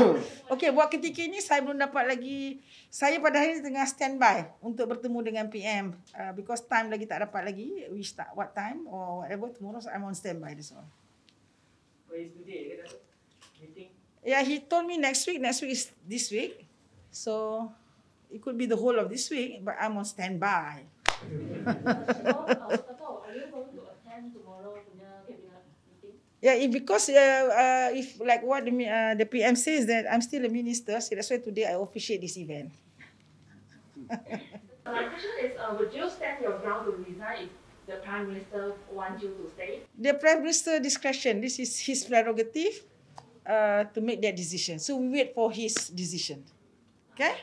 Okey, buat ketika ini saya belum dapat lagi saya pada hari ini tengah standby untuk bertemu dengan PM uh, because time lagi tak dapat lagi we start what time or whatever tomorrow so I'm on standby this one. Where is today? Kan Datuk? Meeting. Yeah, he told me next week. Next week is this week. So it could be the whole of this week, but I'm on standby. Yeah, if, because uh, uh, if like what the, uh, the PM says that I'm still a minister, so that's why today I officiate this event. My question is, uh, would you stand your ground to resign if the Prime Minister wants you to stay? The Prime Minister discretion, this is his prerogative uh, to make that decision. So we wait for his decision. Okay?